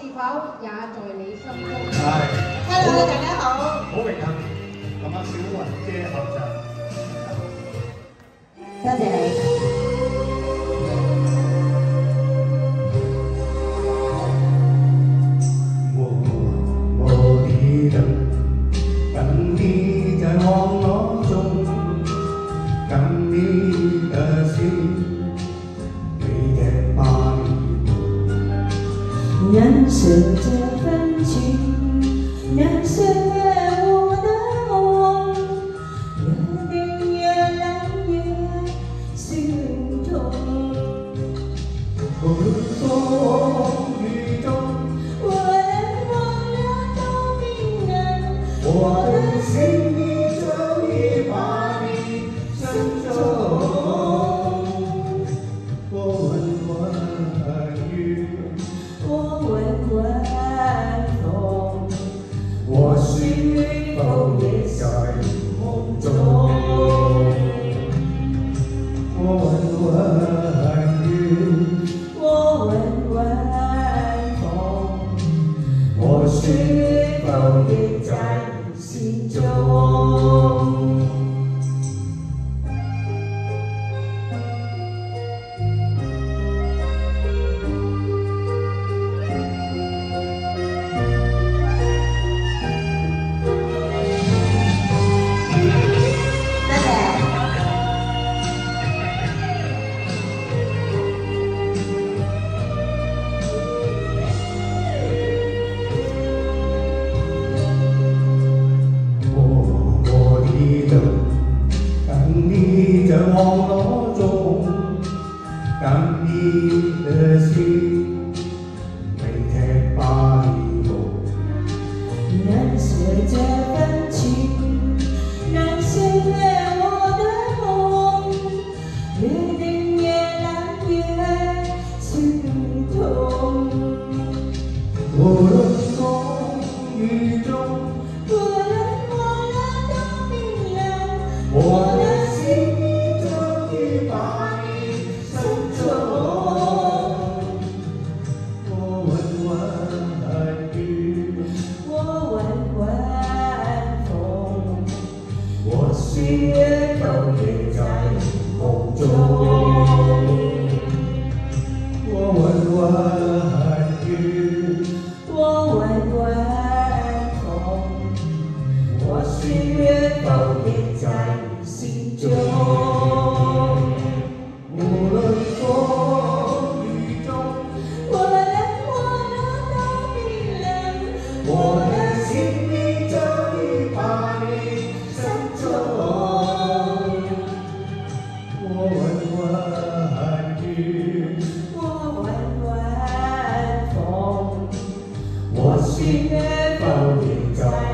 是否也在你心中？係 Hello，大家好。好荣幸同阿，小云姐合唱。多谢你。sự chờ phân trình nắng sẽ u đã buồn nhớ tình nhớ lắm nhớ xin trộm hồi phố vì trong vừa đến mong đã ngàn 在中我问问我问问我是否也在你心中。 감기 저 먹어줘 감기 대신 맹태빠이로 난 술자같이 난 술에 오다몽 그등에 남기에 슬픔 오른 손이 좀 Boy. 我心也都醉在梦中。我问问雨我问问风我心也都醉在心中。God.